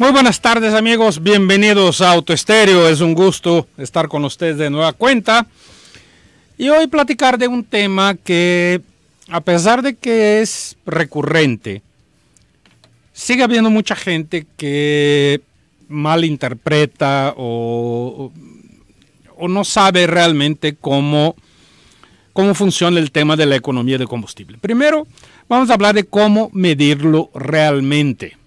Muy buenas tardes amigos, bienvenidos a Auto Estéreo. Es un gusto estar con ustedes de nueva cuenta. Y hoy platicar de un tema que, a pesar de que es recurrente, sigue habiendo mucha gente que malinterpreta o, o no sabe realmente cómo, cómo funciona el tema de la economía de combustible. Primero, vamos a hablar de cómo medirlo realmente.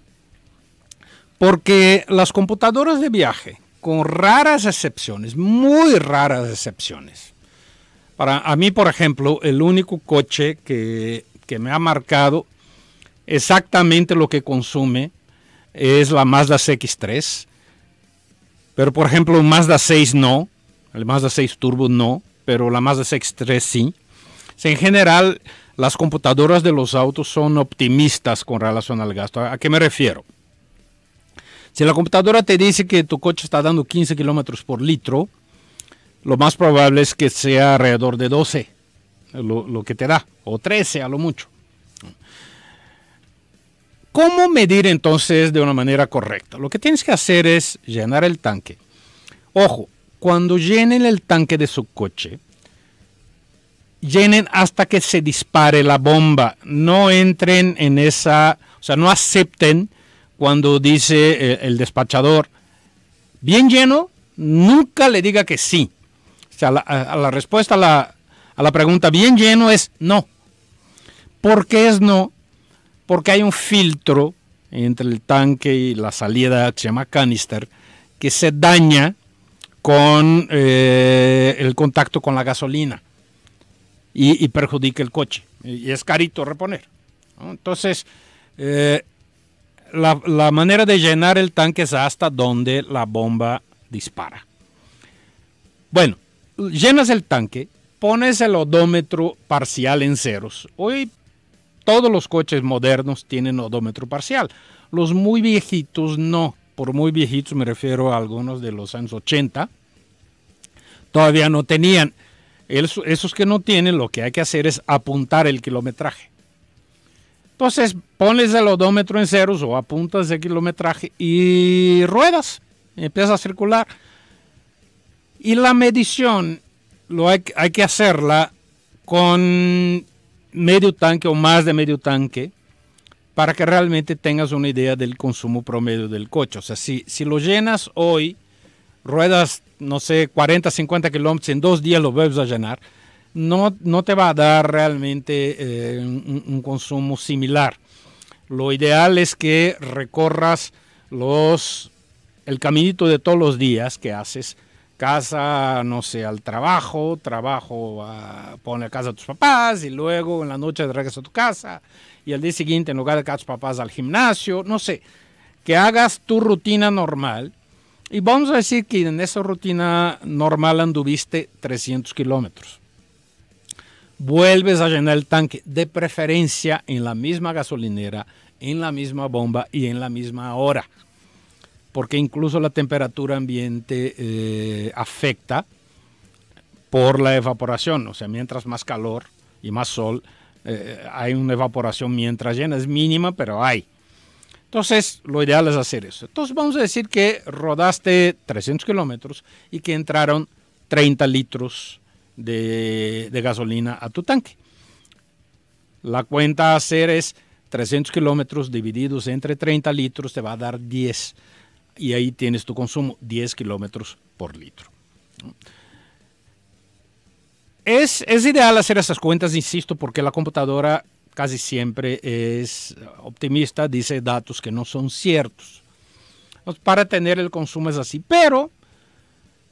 Porque las computadoras de viaje, con raras excepciones, muy raras excepciones, para a mí, por ejemplo, el único coche que, que me ha marcado exactamente lo que consume es la Mazda CX3. Pero, por ejemplo, Mazda 6 no, el Mazda 6 Turbo no, pero la Mazda CX3 sí. en general, las computadoras de los autos son optimistas con relación al gasto. ¿A qué me refiero? Si la computadora te dice que tu coche está dando 15 kilómetros por litro, lo más probable es que sea alrededor de 12 lo, lo, que te da, o 13 a lo mucho. ¿Cómo medir entonces de una manera correcta? Lo que tienes que hacer es llenar el tanque. Ojo, cuando llenen el tanque de su coche, llenen hasta que se dispare la bomba. No entren en esa, o sea, no acepten cuando dice eh, el despachador, bien lleno, nunca le diga que sí. O sea, la, la respuesta a la, a la pregunta bien lleno es no. ¿Por qué es no? Porque hay un filtro entre el tanque y la salida que se llama canister que se daña con eh, el contacto con la gasolina y, y, perjudica el coche. Y es carito reponer. Entonces, eh, la, la, manera de llenar el tanque es hasta donde la bomba dispara. Bueno, llenas el tanque, pones el odómetro parcial en ceros. Hoy todos los coches modernos tienen odómetro parcial. Los muy viejitos no. Por muy viejitos me refiero a algunos de los años 80. Todavía no tenían. Esos que no tienen, lo que hay que hacer es apuntar el kilometraje. Entonces, pones el odómetro en ceros o apuntas el kilometraje y ruedas. Y a circular. Y la medición lo hay, hay que hacerla con medio tanque o más de medio tanque para que realmente tengas una idea del consumo promedio del coche. O sea, si, si lo llenas hoy, ruedas, no sé, 40, 50 kilómetros, en dos días lo vuelves a llenar, no, no te va a dar realmente eh, un, consumo similar. Lo ideal es que recorras los, el caminito de todos los días que haces casa, no sé, al trabajo, trabajo a poner a casa a tus papás y luego en la noche regresas a tu casa y al día siguiente en lugar de casa a tus papás al gimnasio, no sé, que hagas tu rutina normal y vamos a decir que en esa rutina normal anduviste 300 kilómetros. Vuelves a llenar el tanque, de preferencia en la misma gasolinera, en la misma bomba y en la misma hora porque incluso la temperatura ambiente eh, afecta por la evaporación, o sea, mientras más calor y más sol, eh, hay una evaporación mientras llena, es mínima, pero hay. Entonces, lo ideal es hacer eso. Entonces, vamos a decir que rodaste 300 kilómetros y que entraron 30 litros de, gasolina a tu tanque. La cuenta a hacer es 300 kilómetros divididos entre 30 litros, te va a dar 10 y ahí tienes tu consumo 10 kilómetros por litro. Es, es, ideal hacer esas cuentas, insisto, porque la computadora casi siempre es optimista, dice datos que no son ciertos. Para tener el consumo es así, pero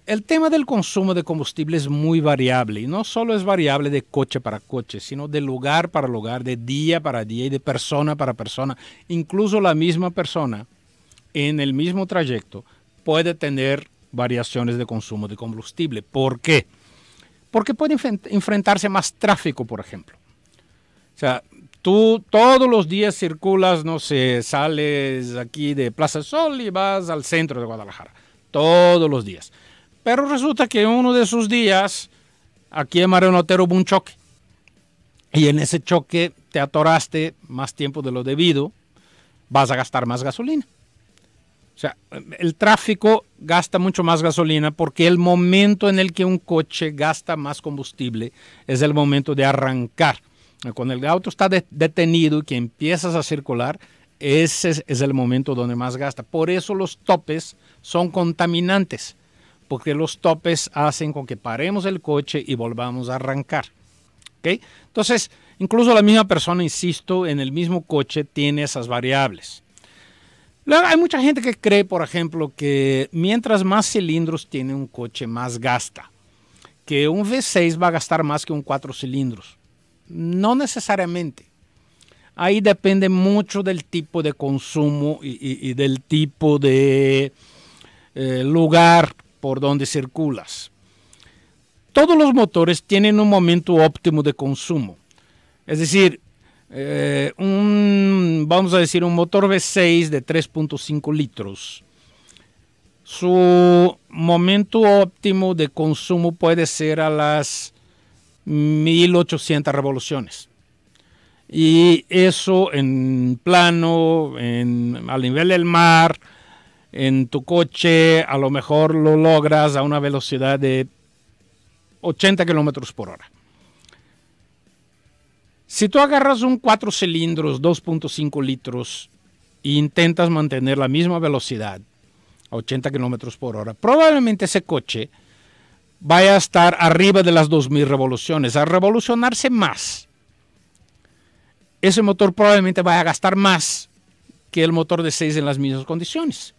el tema del consumo de combustible es muy variable y no solo es variable de coche para coche, sino de lugar para lugar, de día para día y de persona para persona. Incluso la misma persona en el mismo trayecto puede tener variaciones de consumo de combustible. ¿Por qué? Porque puede enfrentarse a más tráfico, por ejemplo. O sea, tú todos los días circulas, no sé, sales aquí de Plaza Sol y vas al centro de Guadalajara. Todos los días. Pero resulta que uno de esos días, aquí en Mariano Otero hubo un choque. Y en ese choque te atoraste más tiempo de lo debido, vas a gastar más gasolina. O sea, el tráfico gasta mucho más gasolina porque el momento en el que un coche gasta más combustible es el momento de arrancar. Cuando el auto está detenido y que empiezas a circular, ese es el momento donde más gasta. Por eso los topes son contaminantes, porque los topes hacen con que paremos el coche y volvamos a arrancar. Entonces, incluso la misma persona, insisto, en el mismo coche tiene esas variables. Luego, hay mucha gente que cree, por ejemplo, que mientras más cilindros tiene un coche, más gasta. Que un V6 va a gastar más que un 4 cilindros. No necesariamente. Ahí depende mucho del tipo de consumo y, del tipo de eh, lugar por donde circulas. Todos los motores tienen un momento óptimo de consumo. Es decir, eh, un, vamos a decir, un motor V6 de 3.5 litros. Su momento óptimo de consumo puede ser a las 1800 revoluciones. Y eso en plano, en, al nivel del mar, en tu coche, a lo mejor lo logras a una velocidad de 80 kilómetros por hora. Si tú agarras un 4 cilindros, 2.5 litros, e intentas mantener la misma velocidad, 80 kilómetros por hora, probablemente ese coche vaya a estar arriba de las 2000 revoluciones, a revolucionarse más. Ese motor probablemente vaya a gastar más que el motor de 6 en las mismas condiciones.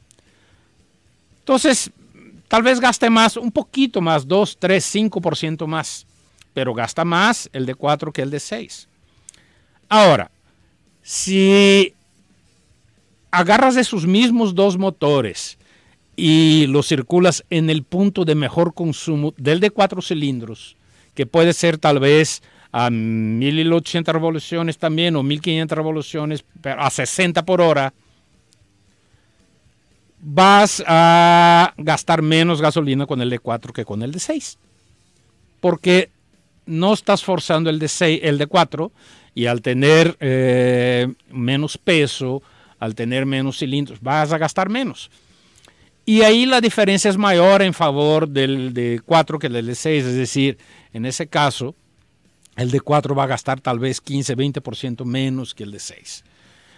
Entonces, tal vez gaste más, un poquito más, 2, 3, 5% más, pero gasta más el de 4 que el de 6. Ahora, si agarras esos mismos dos motores y los circulas en el punto de mejor consumo del de cuatro cilindros, que puede ser tal vez a 1800 revoluciones también o 1500 revoluciones, a 60 por hora, vas a gastar menos gasolina con el de 4 que con el de 6. Porque no estás forzando el de, 6, el de 4 y al tener eh, menos peso, al tener menos cilindros, vas a gastar menos. Y ahí la diferencia es mayor en favor del de 4 que del de 6, es decir, en ese caso, el de 4 va a gastar tal vez 15, 20% menos que el de 6.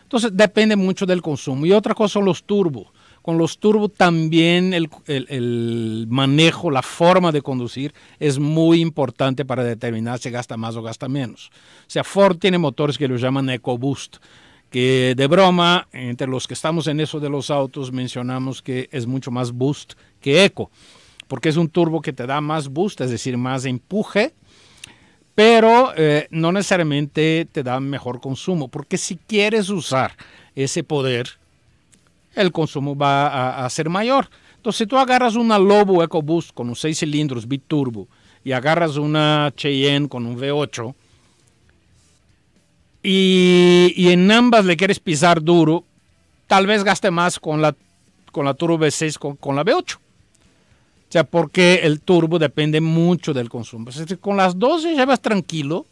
Entonces depende mucho del consumo. Y otra cosa son los turbos. Con los turbos también el, manejo, la forma de conducir es muy importante para determinar si gasta más o gasta menos. O sea, Ford tiene motores que los llaman EcoBoost, que de broma, entre los que estamos en eso de los autos, mencionamos que es mucho más boost que eco, porque es un turbo que te da más boost, es decir, más empuje, pero eh, no necesariamente te da mejor consumo, porque si quieres usar ese poder, el consumo va a, ser mayor. Entonces, si tú agarras una Lobo EcoBoost con un 6 cilindros biturbo y agarras una Cheyenne con un V8 y, en ambas le quieres pisar duro, tal vez gaste más con la, con la Turbo V6 con, con la V8. O sea, porque el turbo depende mucho del consumo. Si con las dos llevas tranquilo,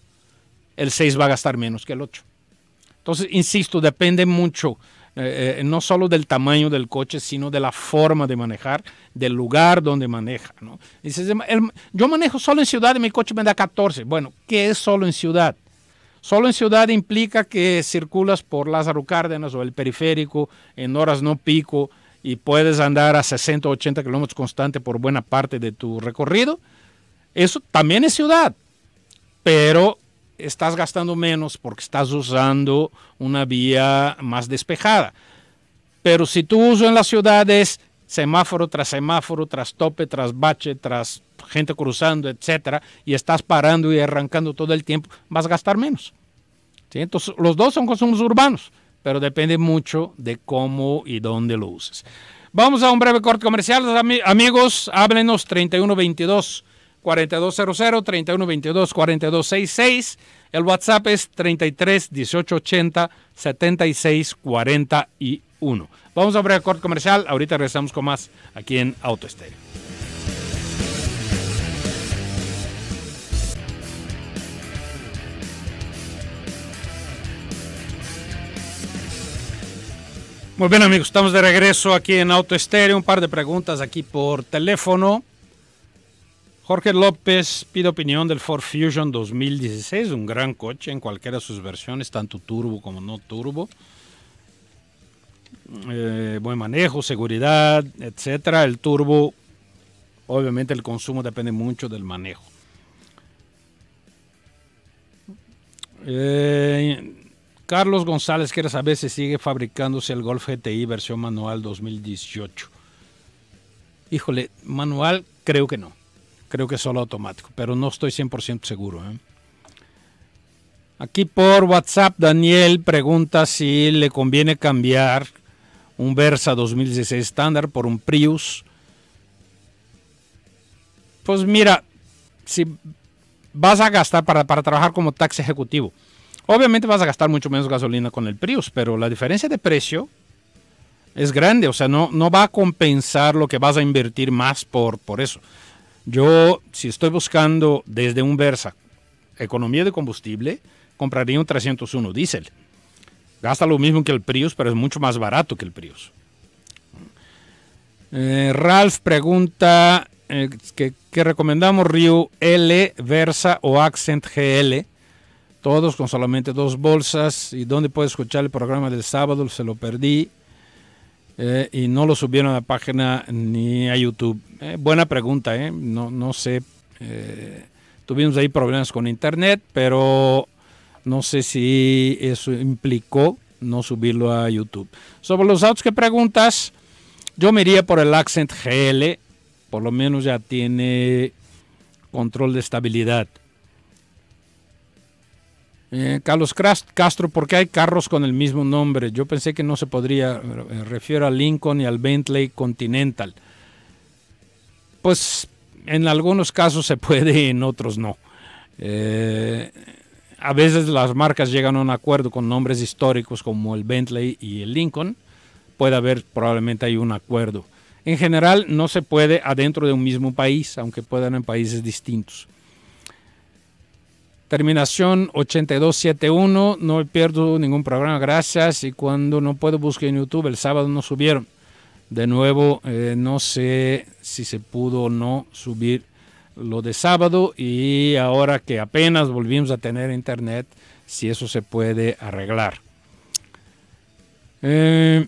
el 6 va a gastar menos que el 8. Entonces, insisto, depende mucho eh, eh, no solo del tamaño del coche, sino de la forma de manejar, del lugar donde maneja. ¿no? Dices, yo manejo solo en ciudad y mi coche me da 14. Bueno, ¿qué es solo en ciudad? Solo en ciudad implica que circulas por Lázaro Cárdenas o el periférico en horas no pico y puedes andar a 60 o 80 kilómetros constante por buena parte de tu recorrido. Eso también es ciudad, pero estás gastando menos porque estás usando una vía más despejada. Pero si tú usas en las ciudades semáforo tras semáforo, tras tope, tras bache, tras gente cruzando, etcétera, y estás parando y arrancando todo el tiempo, vas a gastar menos. Entonces, los dos son consumos urbanos, pero depende mucho de cómo y dónde lo uses. Vamos a un breve corte comercial. Amigos, háblenos 3122 4200 3122 4266. El WhatsApp es 33 1880 76 41. Vamos a abrir el corte comercial. Ahorita regresamos con más aquí en Auto Estéreo. Muy bien amigos, estamos de regreso aquí en Auto Estéreo. Un par de preguntas aquí por teléfono. Jorge López pide opinión del Ford Fusion 2016, un gran coche en cualquiera de sus versiones, tanto turbo como no turbo. Eh, buen manejo, seguridad, etcétera. El turbo, obviamente el consumo depende mucho del manejo. Eh, Carlos González quiere saber si sigue fabricándose el Golf GTI versión manual 2018. Híjole, manual creo que no. Creo que es solo automático, pero no estoy 100% seguro. ¿eh? Aquí por WhatsApp Daniel pregunta si le conviene cambiar un Versa 2016 estándar por un Prius. Pues mira, si vas a gastar para, para trabajar como taxi ejecutivo, Obviamente vas a gastar mucho menos gasolina con el Prius, pero la diferencia de precio es grande, o sea, no, no va a compensar lo que vas a invertir más por, por eso. Yo, si estoy buscando desde un Versa economía de combustible, compraría un 301 diésel. Gasta lo mismo que el Prius, pero es mucho más barato que el Prius. Eh, Ralph pregunta eh, ¿qué, ¿qué, recomendamos Rio L, Versa o Accent GL todos con solamente dos bolsas. ¿Y dónde puedo escuchar el programa del sábado? Se lo perdí. Eh, y no lo subieron a la página ni a YouTube. Eh, buena pregunta, ¿eh? No, no sé. Eh, tuvimos ahí problemas con internet, pero no sé si eso implicó no subirlo a YouTube. Sobre los autos que preguntas, yo me iría por el Accent GL. Por lo menos ya tiene control de estabilidad. Eh, Carlos Castro, ¿por qué hay carros con el mismo nombre? Yo pensé que no se podría, eh, refiero al Lincoln y al Bentley Continental. Pues en algunos casos se puede, en otros no. Eh, a veces las marcas llegan a un acuerdo con nombres históricos como el Bentley y el Lincoln. Puede haber, probablemente hay un acuerdo. En general no se puede adentro de un mismo país, aunque puedan en países distintos. Terminación 8271. No pierdo ningún programa, gracias. Y cuando no puedo buscar en YouTube, el sábado no subieron. De nuevo, eh, no sé si se pudo o no subir lo de sábado. Y ahora que apenas volvimos a tener internet, si eso se puede arreglar. Eh,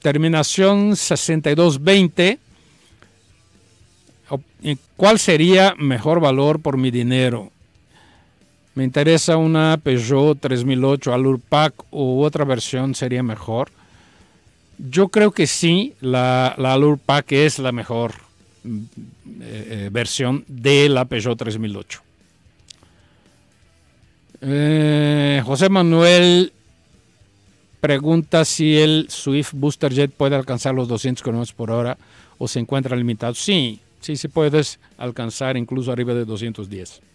terminación 6220. ¿Cuál sería mejor valor por mi dinero? Me interesa una Peugeot 3008 Allure Pack u otra versión sería mejor. Yo creo que sí, la, la Allure Pack es la mejor mm, eh, eh, versión de la Peugeot 3008. Eh, José Manuel pregunta si el Swift Booster Jet puede alcanzar los 200 km por hora o se encuentra limitado. Sí, sí, sí puedes alcanzar incluso arriba de 210.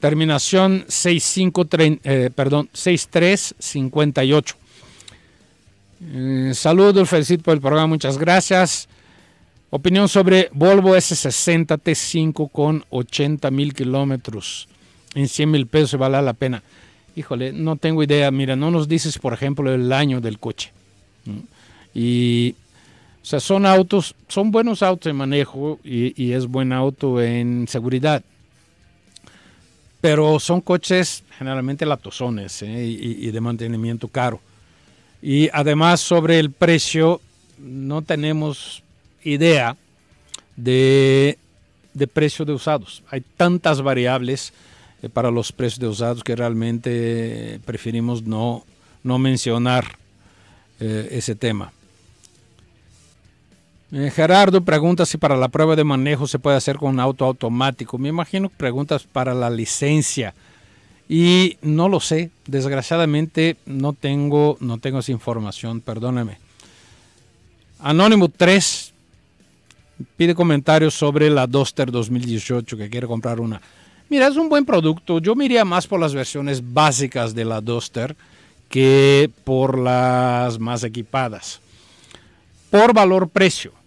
Terminación 65, eh, perdón, 6358. Eh, saludos, felicito por el programa, muchas gracias. Opinión sobre Volvo S60 T5 con 80 mil kilómetros en 100 mil pesos, vale la pena. Híjole, no tengo idea. Mira, no nos dices, por ejemplo, el año del coche. Y, o sea, son autos, son buenos autos de manejo y, y es buen auto en seguridad pero son coches generalmente latosones ¿eh? y, de mantenimiento caro. Y además sobre el precio no tenemos idea de, precio de usados. Hay tantas variables eh, para los precios de usados que realmente preferimos no, no mencionar eh, ese tema. Eh, Gerardo pregunta si para la prueba de manejo se puede hacer con un auto automático. Me imagino que preguntas para la licencia. Y no lo sé, desgraciadamente no tengo, no tengo esa información, perdóneme. Anónimo 3 pide comentarios sobre la Duster 2018 que quiere comprar una. Mira, es un buen producto. Yo me iría más por las versiones básicas de la Duster que por las más equipadas. Por valor-precio.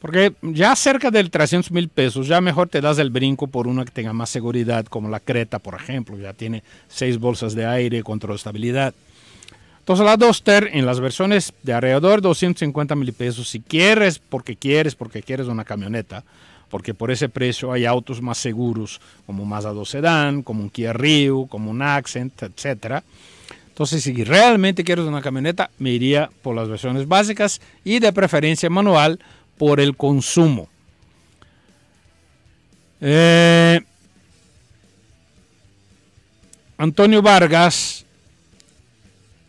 Porque ya cerca del 300 mil pesos, ya mejor te das el brinco por una que tenga más seguridad, como la Creta, por ejemplo. Ya tiene seis bolsas de aire, control de estabilidad. Entonces la Duster en las versiones de alrededor de 250 mil pesos, si quieres, porque quieres, porque quieres una camioneta, porque por ese precio hay autos más seguros, como un Mazda 2 Sedan, como un Kia Rio, como un Accent, etc. Entonces, si realmente quieres una camioneta, me iría por las versiones básicas y de preferencia manual por el consumo. Eh, Antonio Vargas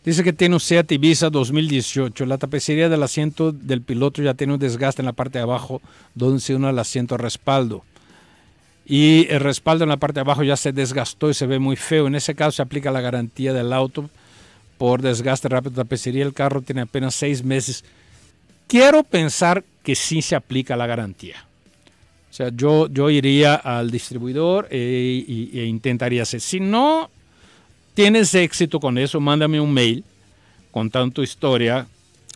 dice que tiene un Seat Ibiza 2018. La tapicería del asiento del piloto ya tiene un desgaste en la parte de abajo donde se une el asiento respaldo. Y el respaldo en la parte de abajo ya se desgastó y se ve muy feo. En ese caso se aplica la garantía del auto por desgaste rápido de tapicería. El carro tiene apenas seis meses. Quiero pensar que sí se aplica la garantía. O sea, yo, yo iría al distribuidor e, e intentaría hacer. Si no, tienes éxito con eso, mándame un mail contando tu historia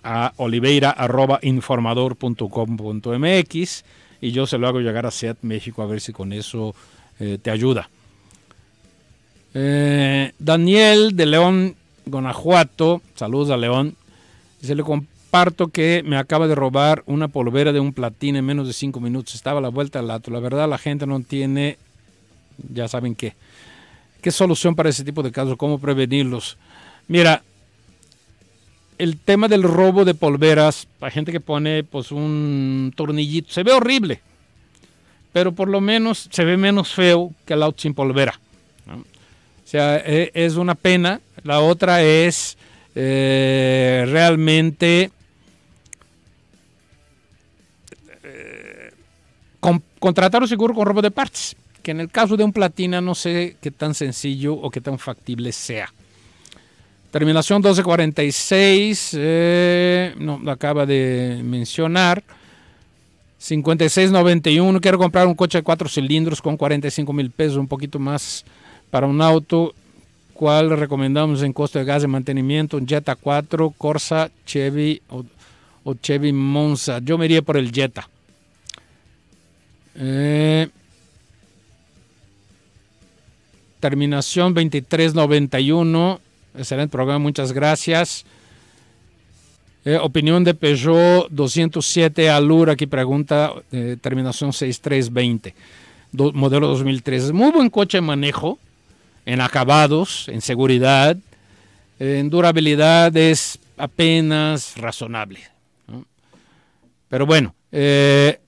a oliveira.informador.com.mx y yo se lo hago llegar a SEAT México a ver si con eso eh, te ayuda. Eh, Daniel de León, Guanajuato, saludos a León, se le comparto que me acaba de robar una polvera de un platín en menos de cinco minutos. Estaba a la vuelta al lato. La verdad la gente no tiene, ya saben qué. ¿Qué solución para ese tipo de casos? ¿Cómo prevenirlos? Mira, el tema del robo de polveras, hay gente que pone pues un tornillito, se ve horrible, pero por lo menos se ve menos feo que el auto sin polvera. O sea, e, es una pena. La otra es eh, realmente contratar un seguro con robo de partes que en el caso de un platina no sé qué tan sencillo o qué tan factible sea. Terminación 1246, eh, no, lo acaba de mencionar. 5691, quiero comprar un coche de cuatro cilindros con 45 mil pesos, un poquito más para un auto. ¿Cuál recomendamos en costo de gas de mantenimiento? Un Jetta 4, Corsa, Chevy o, o Chevy Monza. Yo me iría por el Jetta. Eh, terminación 2391. Excelente programa, muchas gracias. Eh, opinión de Peugeot 207 Alura, aquí pregunta, eh, terminación 6320, modelo 2003. Muy buen coche de manejo, en acabados, en seguridad, en durabilidad es apenas razonable. Pero bueno, eh,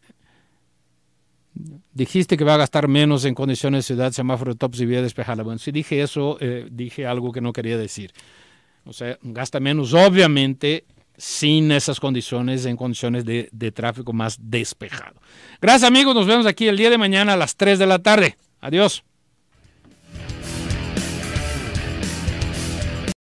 dijiste que va a gastar menos en condiciones de ciudad, semáforo de tops y vía despejada. Bueno, si dije eso, eh, dije algo que no quería decir. O sea, gasta menos, obviamente, sin esas condiciones, en condiciones de, de tráfico más despejado. Gracias amigos, nos vemos aquí el día de mañana a las 3 de la tarde. Adiós.